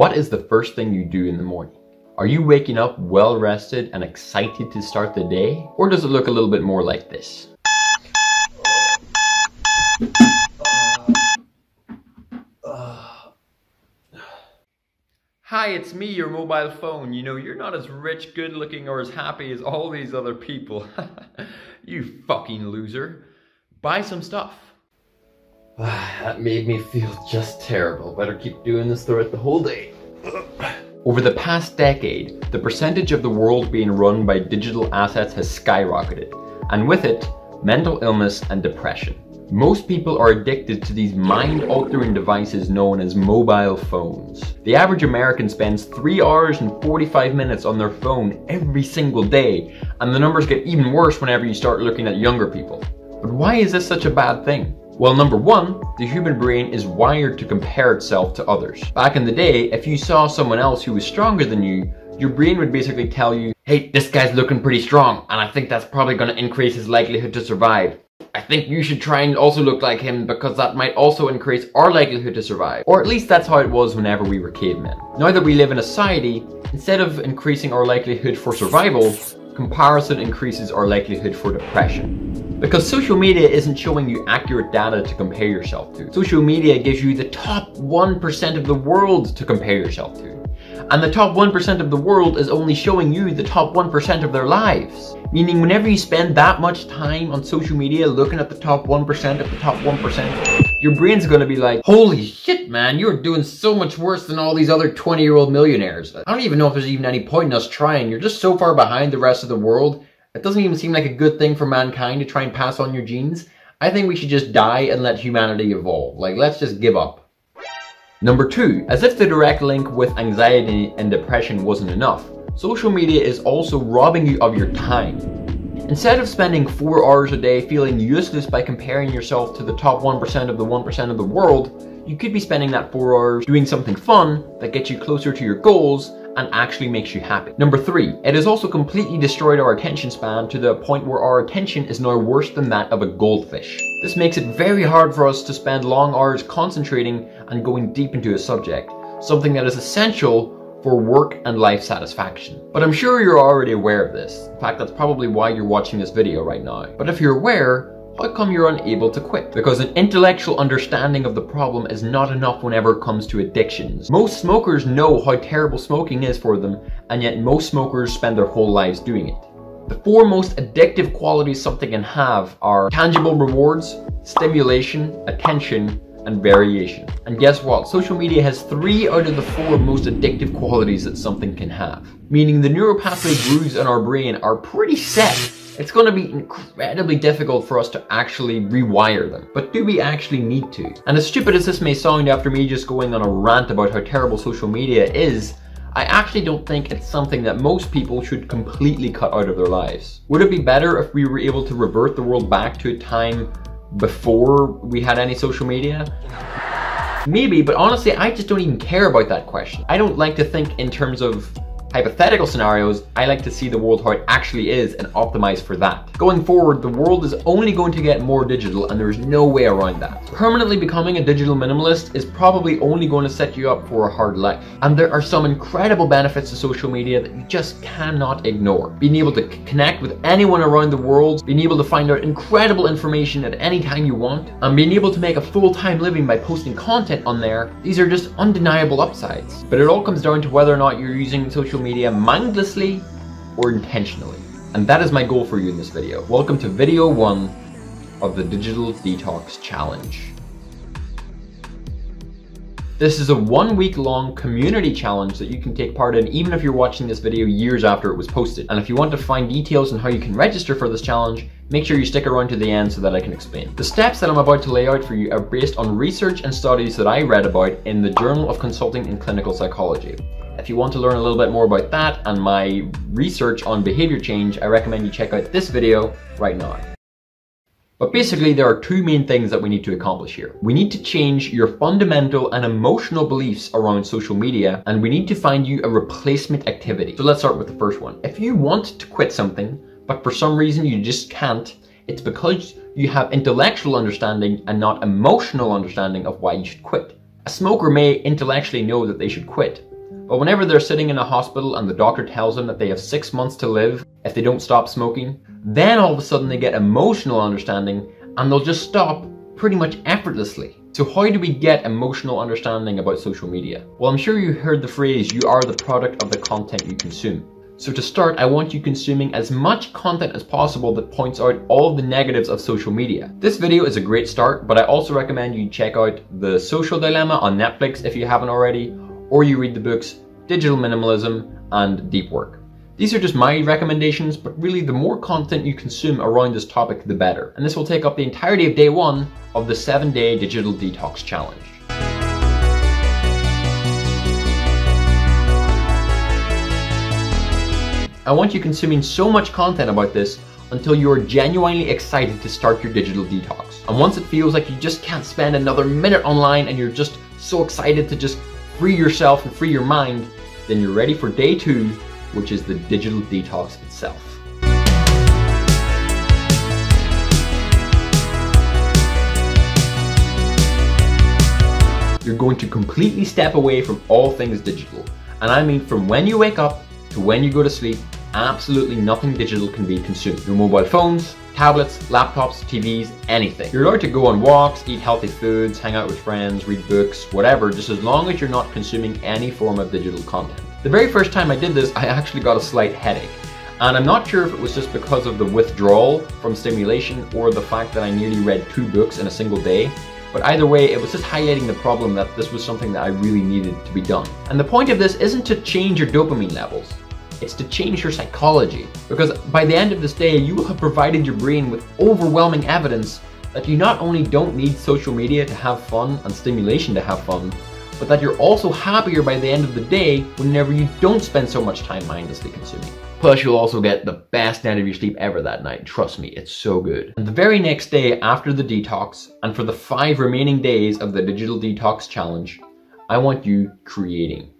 What is the first thing you do in the morning? Are you waking up well rested and excited to start the day? Or does it look a little bit more like this? Hi, it's me, your mobile phone. You know, you're not as rich, good looking, or as happy as all these other people. you fucking loser. Buy some stuff. that made me feel just terrible. Better keep doing this throughout the whole day. Over the past decade, the percentage of the world being run by digital assets has skyrocketed, and with it, mental illness and depression. Most people are addicted to these mind-altering devices known as mobile phones. The average American spends 3 hours and 45 minutes on their phone every single day, and the numbers get even worse whenever you start looking at younger people. But why is this such a bad thing? Well, number one, the human brain is wired to compare itself to others. Back in the day, if you saw someone else who was stronger than you, your brain would basically tell you, hey, this guy's looking pretty strong, and I think that's probably gonna increase his likelihood to survive. I think you should try and also look like him because that might also increase our likelihood to survive. Or at least that's how it was whenever we were cavemen. Now that we live in a society, instead of increasing our likelihood for survival, comparison increases our likelihood for depression. Because social media isn't showing you accurate data to compare yourself to. Social media gives you the top 1% of the world to compare yourself to. And the top 1% of the world is only showing you the top 1% of their lives. Meaning whenever you spend that much time on social media looking at the top 1% of the top 1%, your brain's gonna be like, holy shit man, you're doing so much worse than all these other 20 year old millionaires. I don't even know if there's even any point in us trying. You're just so far behind the rest of the world. It doesn't even seem like a good thing for mankind to try and pass on your genes. I think we should just die and let humanity evolve. Like, let's just give up. Number two, as if the direct link with anxiety and depression wasn't enough, social media is also robbing you of your time. Instead of spending 4 hours a day feeling useless by comparing yourself to the top 1% of the 1% of the world, you could be spending that 4 hours doing something fun that gets you closer to your goals and actually makes you happy. Number three, it has also completely destroyed our attention span to the point where our attention is now worse than that of a goldfish. This makes it very hard for us to spend long hours concentrating and going deep into a subject, something that is essential for work and life satisfaction. But I'm sure you're already aware of this. In fact, that's probably why you're watching this video right now. But if you're aware, how come you're unable to quit? Because an intellectual understanding of the problem is not enough whenever it comes to addictions. Most smokers know how terrible smoking is for them, and yet most smokers spend their whole lives doing it. The four most addictive qualities something can have are tangible rewards, stimulation, attention, and variation. And guess what? Social media has three out of the four most addictive qualities that something can have. Meaning the neural grooves in our brain are pretty set. It's going to be incredibly difficult for us to actually rewire them. But do we actually need to? And as stupid as this may sound after me just going on a rant about how terrible social media is, I actually don't think it's something that most people should completely cut out of their lives. Would it be better if we were able to revert the world back to a time before we had any social media? Maybe, but honestly, I just don't even care about that question. I don't like to think in terms of hypothetical scenarios, I like to see the world how it actually is and optimize for that. Going forward, the world is only going to get more digital and there's no way around that. Permanently becoming a digital minimalist is probably only going to set you up for a hard life. And there are some incredible benefits to social media that you just cannot ignore. Being able to connect with anyone around the world, being able to find out incredible information at any time you want, and being able to make a full-time living by posting content on there, these are just undeniable upsides. But it all comes down to whether or not you're using social social media mindlessly or intentionally. And that is my goal for you in this video. Welcome to video one of the Digital Detox Challenge. This is a one week long community challenge that you can take part in even if you're watching this video years after it was posted. And if you want to find details on how you can register for this challenge, make sure you stick around to the end so that I can explain. The steps that I'm about to lay out for you are based on research and studies that I read about in the Journal of Consulting and Clinical Psychology. If you want to learn a little bit more about that and my research on behavior change, I recommend you check out this video right now. But basically, there are two main things that we need to accomplish here. We need to change your fundamental and emotional beliefs around social media, and we need to find you a replacement activity. So let's start with the first one. If you want to quit something, but for some reason you just can't, it's because you have intellectual understanding and not emotional understanding of why you should quit. A smoker may intellectually know that they should quit, but whenever they're sitting in a hospital and the doctor tells them that they have six months to live if they don't stop smoking, then all of a sudden they get emotional understanding and they'll just stop pretty much effortlessly. So how do we get emotional understanding about social media? Well, I'm sure you heard the phrase, you are the product of the content you consume. So to start, I want you consuming as much content as possible that points out all the negatives of social media. This video is a great start, but I also recommend you check out The Social Dilemma on Netflix if you haven't already, or you read the books Digital Minimalism and Deep Work. These are just my recommendations, but really the more content you consume around this topic, the better. And this will take up the entirety of day one of the seven day digital detox challenge. I want you consuming so much content about this until you are genuinely excited to start your digital detox. And once it feels like you just can't spend another minute online and you're just so excited to just free yourself and free your mind, then you're ready for day two, which is the digital detox itself. You're going to completely step away from all things digital. And I mean from when you wake up to when you go to sleep, absolutely nothing digital can be consumed. Your mobile phones, tablets, laptops, TVs, anything. You're allowed to go on walks, eat healthy foods, hang out with friends, read books, whatever, just as long as you're not consuming any form of digital content. The very first time I did this, I actually got a slight headache. And I'm not sure if it was just because of the withdrawal from stimulation or the fact that I nearly read two books in a single day. But either way, it was just highlighting the problem that this was something that I really needed to be done. And the point of this isn't to change your dopamine levels. It's to change your psychology. Because by the end of this day, you will have provided your brain with overwhelming evidence that you not only don't need social media to have fun and stimulation to have fun, but that you're also happier by the end of the day whenever you don't spend so much time mindlessly consuming. Plus, you'll also get the best night of your sleep ever that night. Trust me, it's so good. And the very next day after the detox, and for the five remaining days of the Digital Detox Challenge, I want you creating.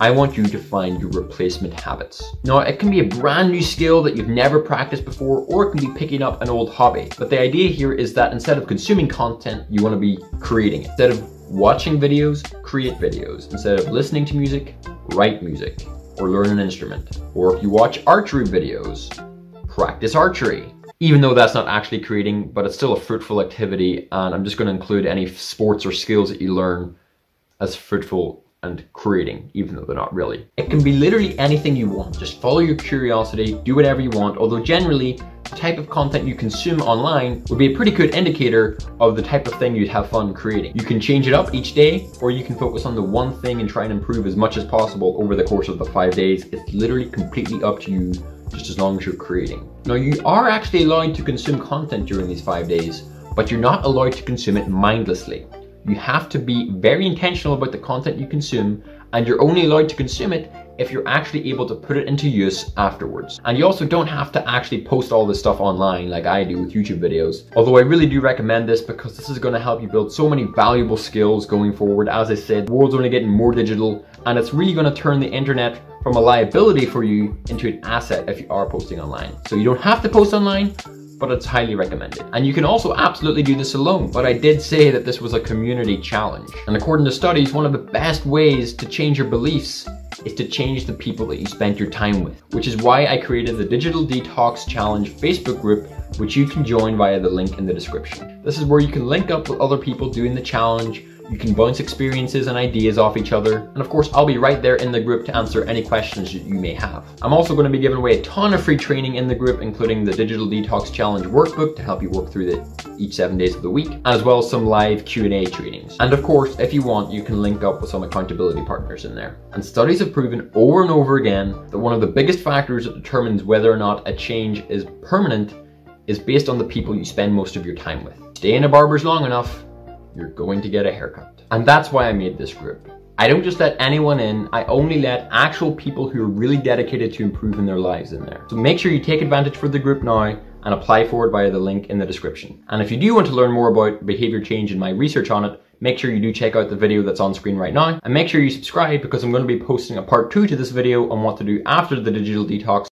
I want you to find your replacement habits. Now, it can be a brand new skill that you've never practiced before, or it can be picking up an old hobby. But the idea here is that instead of consuming content, you want to be creating it. Instead of watching videos, create videos. Instead of listening to music, write music, or learn an instrument. Or if you watch archery videos, practice archery even though that's not actually creating, but it's still a fruitful activity. And I'm just going to include any sports or skills that you learn as fruitful and creating, even though they're not really. It can be literally anything you want. Just follow your curiosity, do whatever you want, although generally, the type of content you consume online would be a pretty good indicator of the type of thing you'd have fun creating. You can change it up each day, or you can focus on the one thing and try and improve as much as possible over the course of the five days. It's literally completely up to you, just as long as you're creating. Now, you are actually allowed to consume content during these five days, but you're not allowed to consume it mindlessly. You have to be very intentional about the content you consume and you're only allowed to consume it if you're actually able to put it into use afterwards. And you also don't have to actually post all this stuff online like I do with YouTube videos. Although I really do recommend this because this is going to help you build so many valuable skills going forward. As I said, the world's only getting more digital and it's really going to turn the internet from a liability for you into an asset if you are posting online. So you don't have to post online, but it's highly recommended. And you can also absolutely do this alone, but I did say that this was a community challenge. And according to studies, one of the best ways to change your beliefs is to change the people that you spent your time with, which is why I created the Digital Detox Challenge Facebook group, which you can join via the link in the description. This is where you can link up with other people doing the challenge, you can bounce experiences and ideas off each other. And of course, I'll be right there in the group to answer any questions that you may have. I'm also going to be giving away a ton of free training in the group, including the Digital Detox Challenge workbook to help you work through the, each seven days of the week, as well as some live Q&A trainings. And of course, if you want, you can link up with some accountability partners in there. And studies have proven over and over again that one of the biggest factors that determines whether or not a change is permanent is based on the people you spend most of your time with. Stay in a barber's long enough, you're going to get a haircut. And that's why I made this group. I don't just let anyone in, I only let actual people who are really dedicated to improving their lives in there. So make sure you take advantage for the group now and apply for it via the link in the description. And if you do want to learn more about behavior change and my research on it, make sure you do check out the video that's on screen right now. And make sure you subscribe because I'm going to be posting a part two to this video on what to do after the digital detox